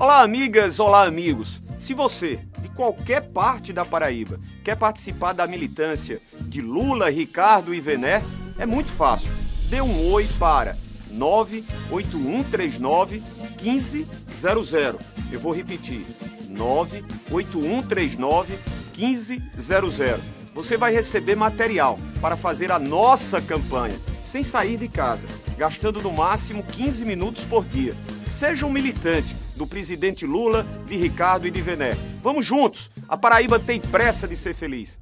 Olá, amigas, olá, amigos. Se você, de qualquer parte da Paraíba, quer participar da militância de Lula, Ricardo e Vené, é muito fácil. Dê um oi para 98139 1500. Eu vou repetir: 98139 1500. Você vai receber material para fazer a nossa campanha, sem sair de casa, gastando no máximo 15 minutos por dia. Seja um militante do presidente Lula, de Ricardo e de Vené. Vamos juntos! A Paraíba tem pressa de ser feliz.